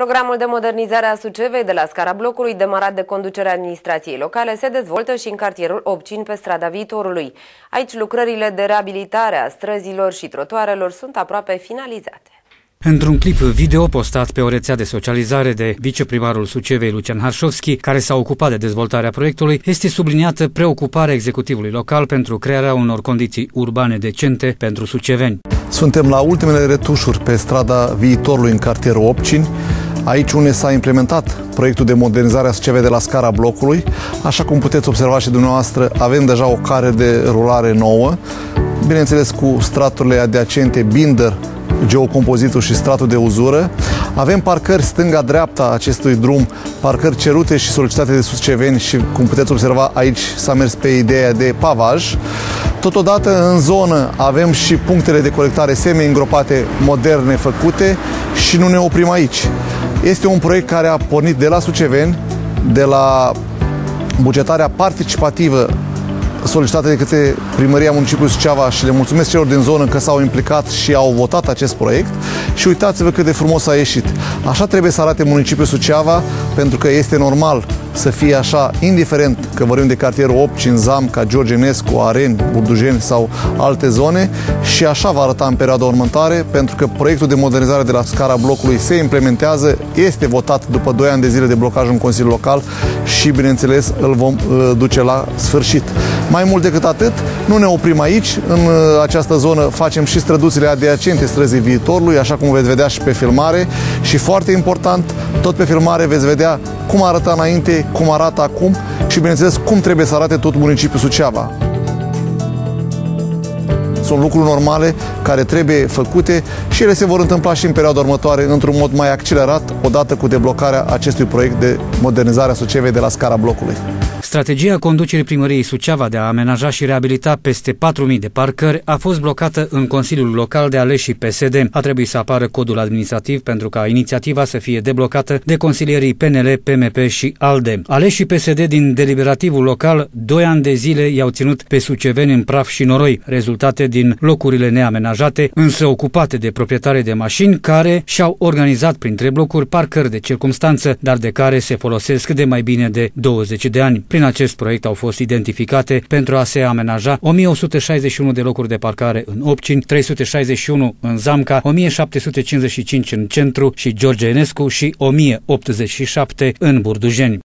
Programul de modernizare a Sucevei de la scara blocului, demarat de conducerea administrației locale, se dezvoltă și în cartierul Obcin pe strada viitorului. Aici lucrările de reabilitare a străzilor și trotuarelor sunt aproape finalizate. Într-un clip video postat pe o rețea de socializare de viceprimarul Sucevei Lucian Harșovski, care s-a ocupat de dezvoltarea proiectului, este subliniată preocuparea executivului local pentru crearea unor condiții urbane decente pentru suceveni. Suntem la ultimele retușuri pe strada viitorului în cartierul Opcini, Aici unde s-a implementat proiectul de modernizare a Sucevei de la scara blocului. Așa cum puteți observa și dumneavoastră, avem deja o care de rulare nouă, bineînțeles cu straturile adiacente binder, geocompozitul și stratul de uzură. Avem parcări stânga-dreapta acestui drum, parcări cerute și solicitate de susceveni și, cum puteți observa, aici s-a mers pe ideea de pavaj. Totodată, în zonă, avem și punctele de colectare semi-îngropate moderne făcute și nu ne oprim aici. Este un proiect care a pornit de la Suceveni, de la bugetarea participativă solicitată de către Primăria Municipiului Suceava și le mulțumesc celor din zonă că s-au implicat și au votat acest proiect și uitați-vă cât de frumos a ieșit. Așa trebuie să arate municipiul Suceava pentru că este normal să fie așa, indiferent că vorbim de cartierul 8, Cinzam, ca George Enescu, Areni, Burdujeni sau alte zone și așa va arăta în perioada următoare pentru că proiectul de modernizare de la scara blocului se implementează, este votat după 2 ani de zile de blocaj în Consiliul Local și, bineînțeles, îl vom uh, duce la sfârșit. Mai mult decât atât, nu ne oprim aici. În uh, această zonă facem și străduțile adiacente străzii viitorului, așa cum veți vedea și pe filmare. Și foarte important, tot pe filmare veți vedea cum arăta înainte, cum arată acum și, bineînțeles, cum trebuie să arate tot municipiul Suceava. Sunt lucruri normale care trebuie făcute și ele se vor întâmpla și în perioada următoare într-un mod mai accelerat, odată cu deblocarea acestui proiect de modernizare a Sucevei de la scara blocului. Strategia conducerii primăriei Suceava de a amenaja și reabilita peste 4.000 de parcări a fost blocată în Consiliul Local de Aleși PSD. A trebuit să apară codul administrativ pentru ca inițiativa să fie deblocată de consilierii PNL, PMP și ALDE. Aleși PSD din deliberativul local, doi ani de zile i-au ținut pe suceveni în praf și noroi, rezultate din locurile neamenajate, însă ocupate de proprietare de mașini care și-au organizat printre blocuri parcări de circumstanță, dar de care se folosesc de mai bine de 20 de ani. Prin acest proiect au fost identificate pentru a se amenaja 1161 de locuri de parcare în Opcini, 361 în Zamca, 1755 în centru și George Enescu și 1087 în Burdujeni.